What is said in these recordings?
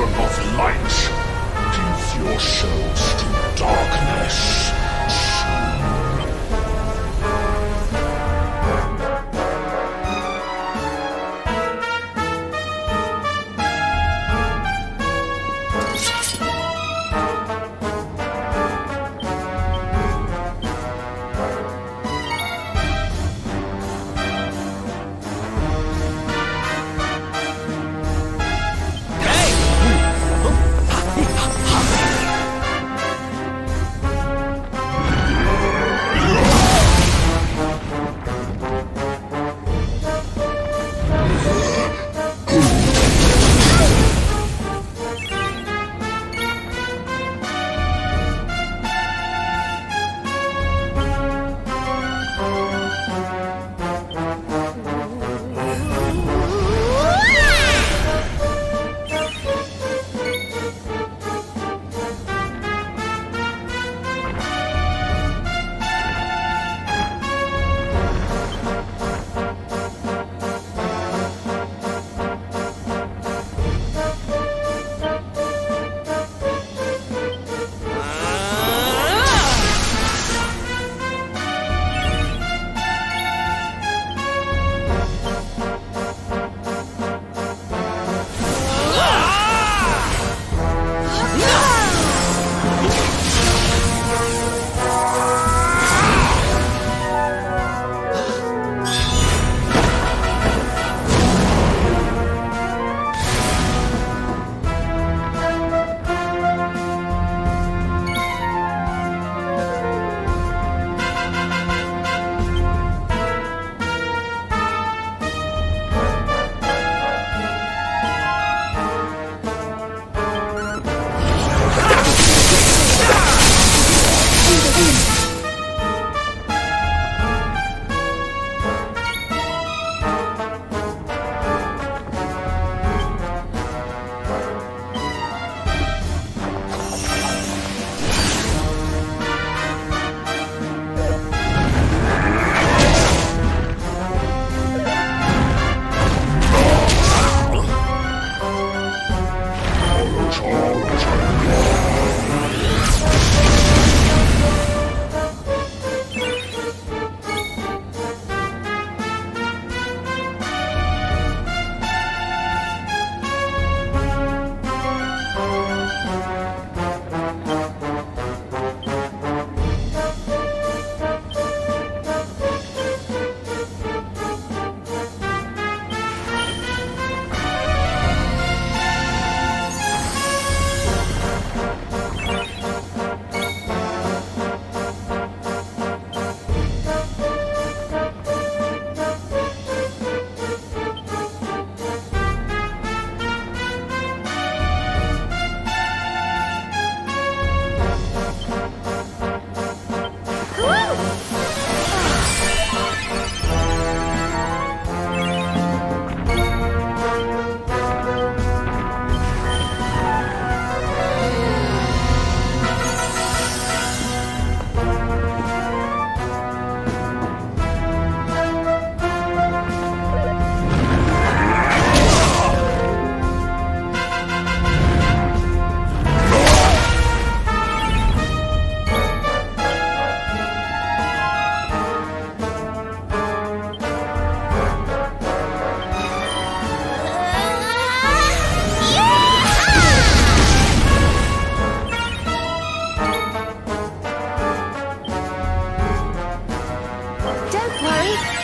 children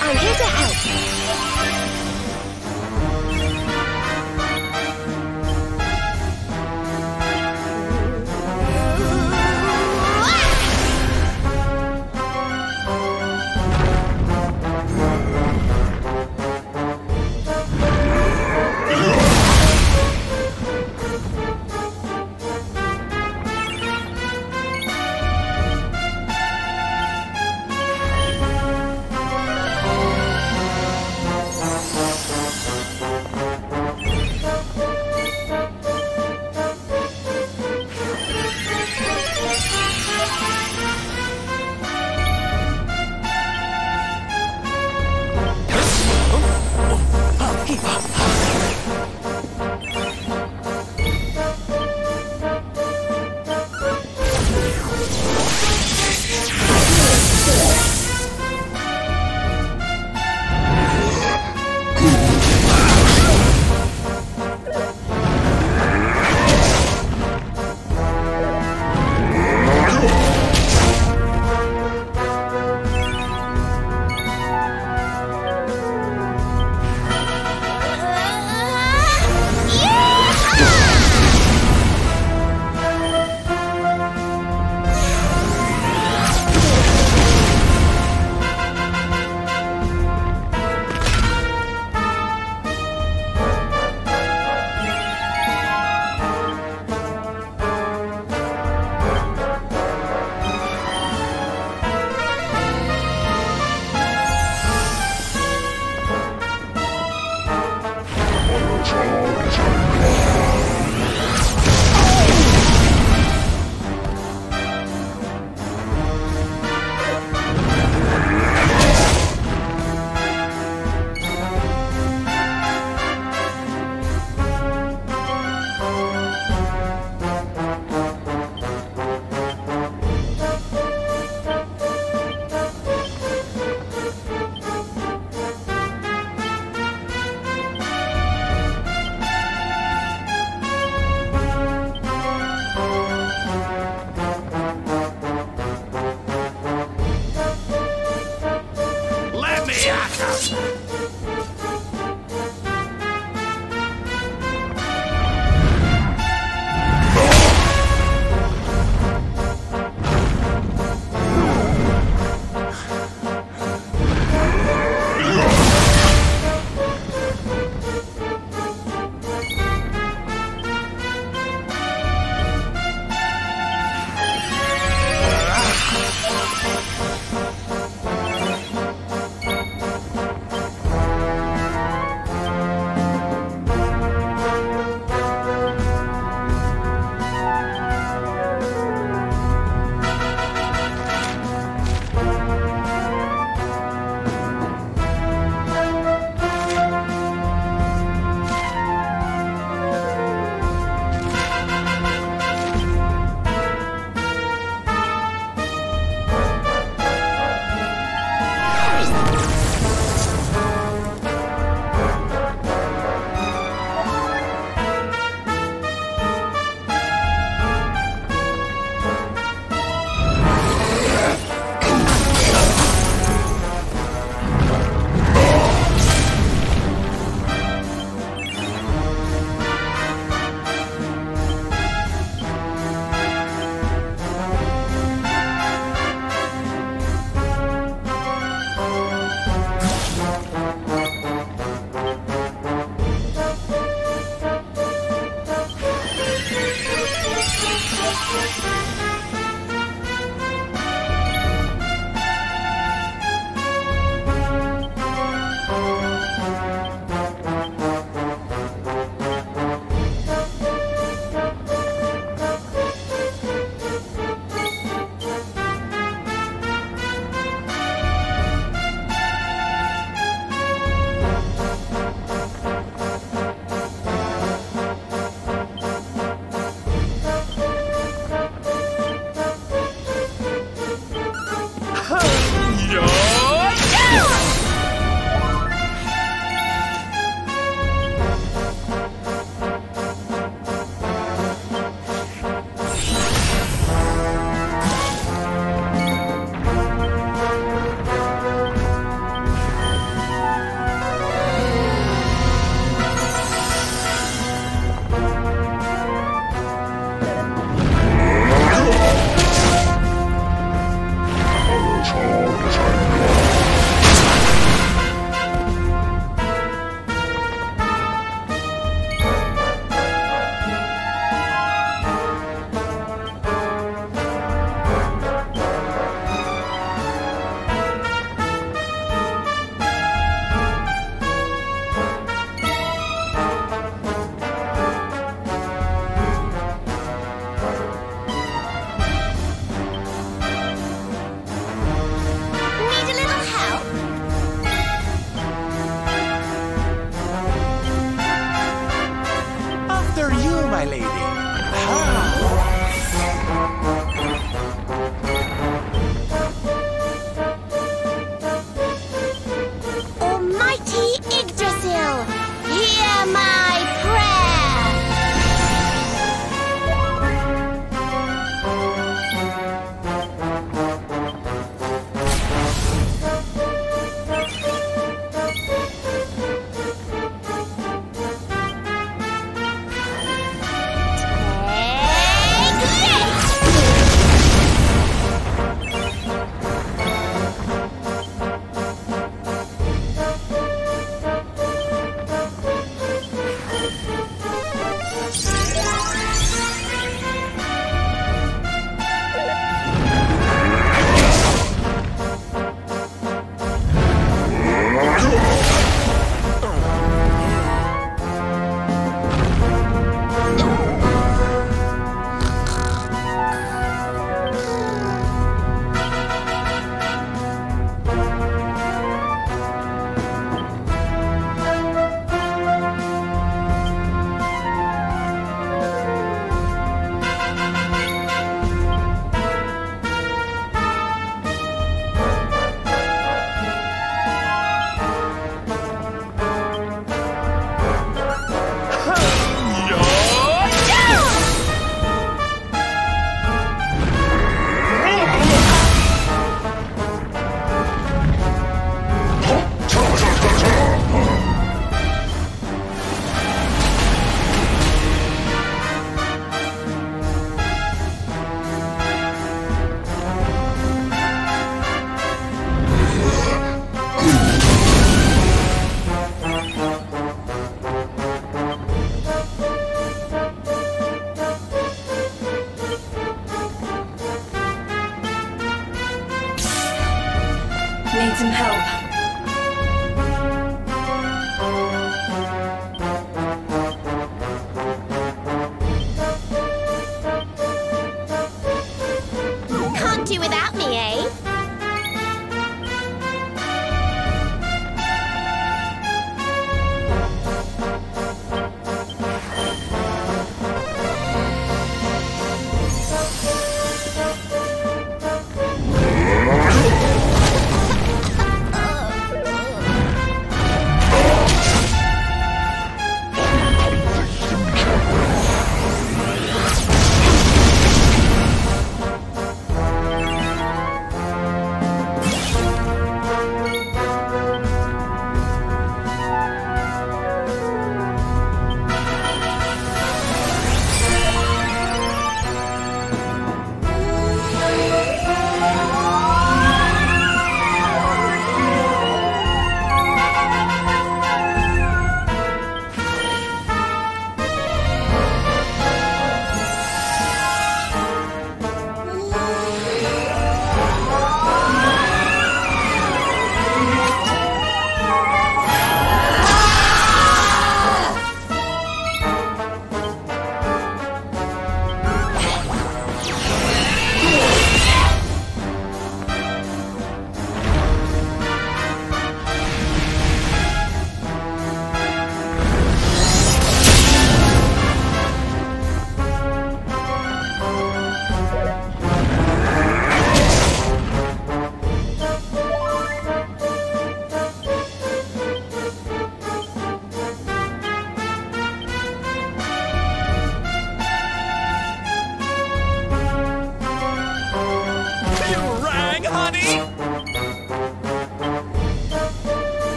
I'm here to help.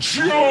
Shall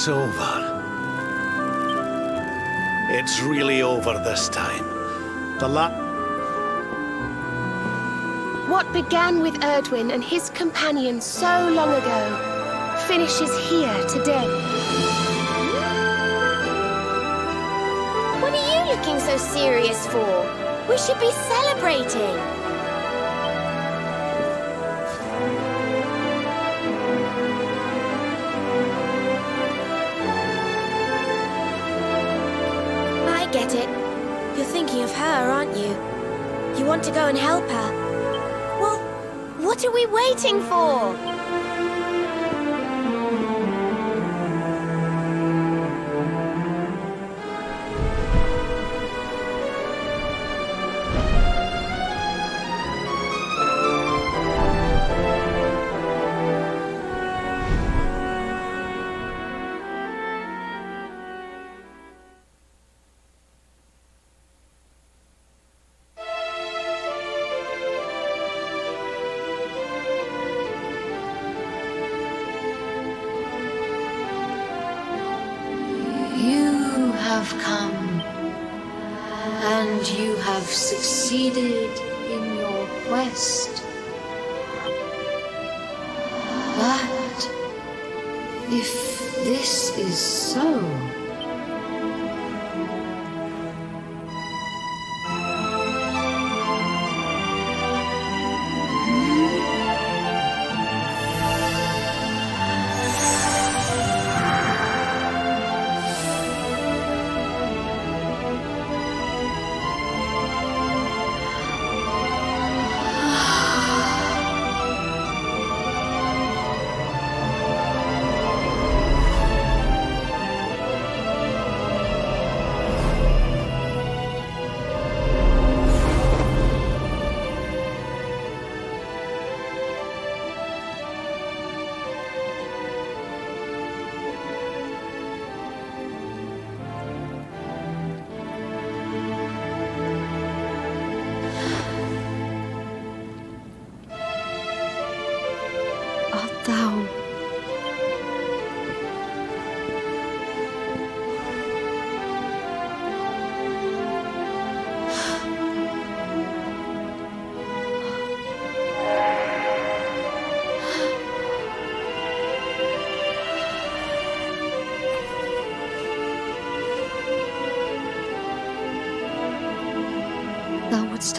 It's over. It's really over this time. The la... What began with Erdwin and his companions so long ago finishes here today. What are you looking so serious for? We should be celebrating. Thinking of her, aren't you? You want to go and help her. Well, what are we waiting for?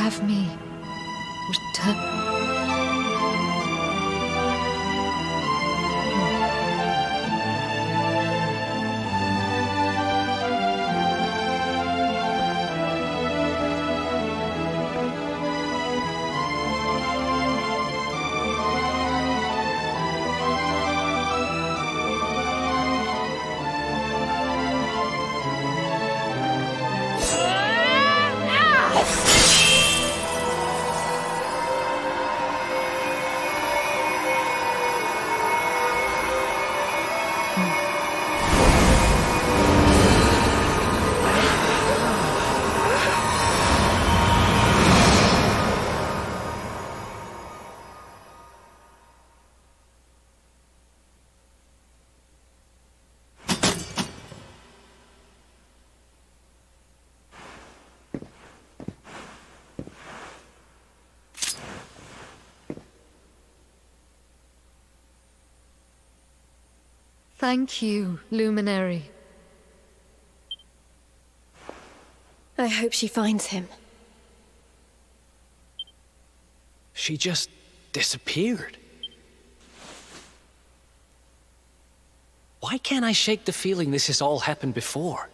Have me Thank you, Luminary. I hope she finds him. She just disappeared. Why can't I shake the feeling this has all happened before?